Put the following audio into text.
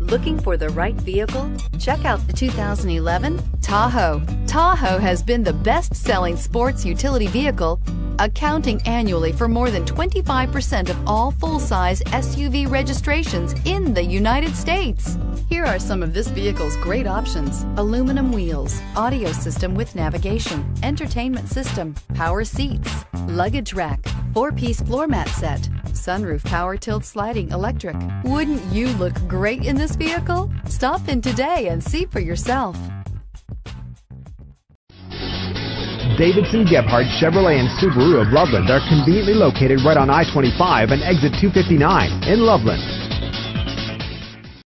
Looking for the right vehicle? Check out the 2011 Tahoe. Tahoe has been the best-selling sports utility vehicle, accounting annually for more than 25% of all full-size SUV registrations in the United States. Here are some of this vehicle's great options. Aluminum wheels, audio system with navigation, entertainment system, power seats, luggage rack, four-piece floor mat set, sunroof power tilt sliding electric. Wouldn't you look great in this vehicle? Stop in today and see for yourself. Davidson Gebhardt Chevrolet and Subaru of Loveland are conveniently located right on I-25 and exit 259 in Loveland.